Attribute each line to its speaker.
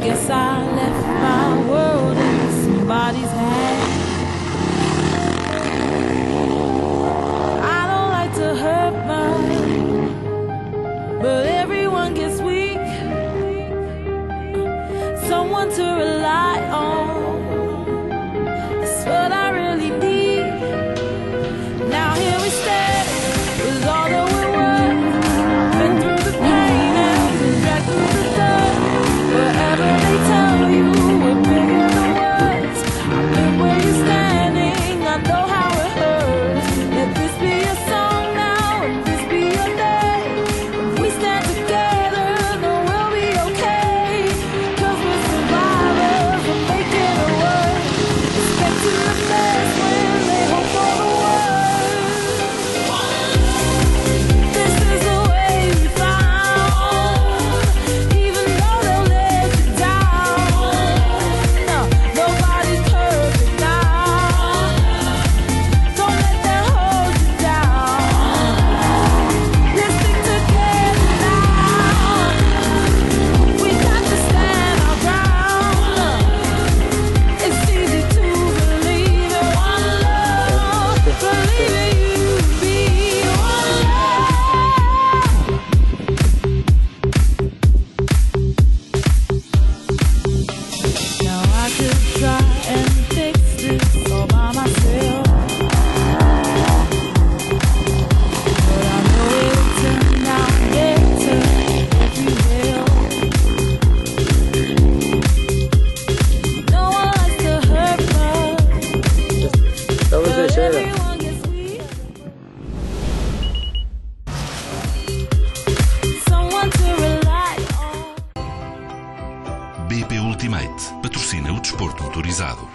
Speaker 1: Guess I left my world in somebody's hands. I don't like to hurt but everyone gets weak. Someone to rely on.
Speaker 2: patrocina o desporto motorizado.